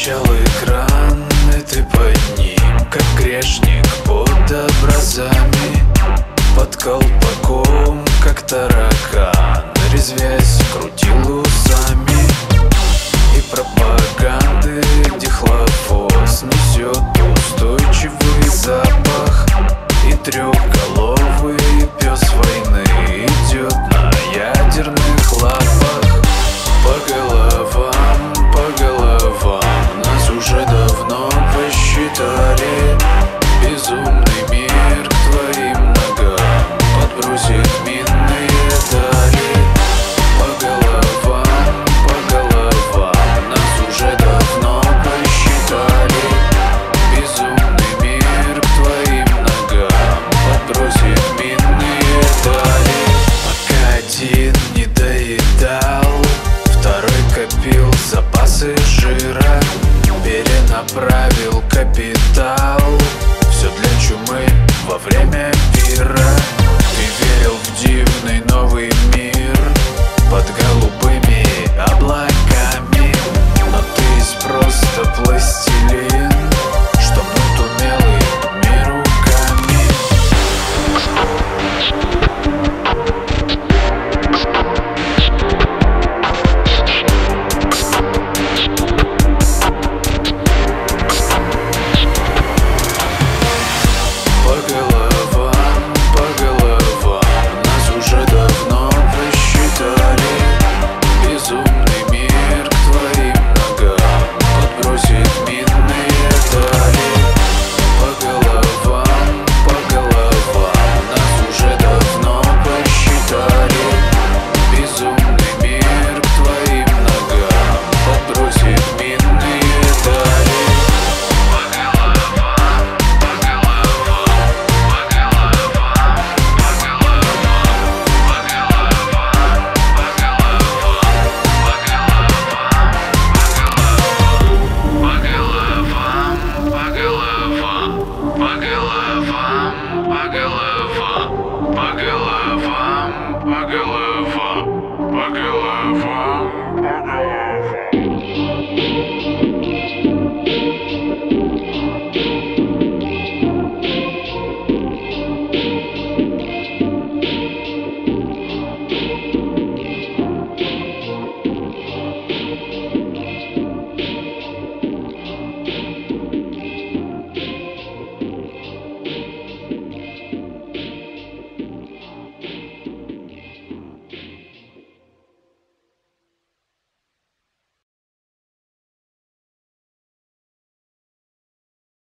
Трещал экран, и ты под ним Как грешник под образа. me Pagalava, Pagalava.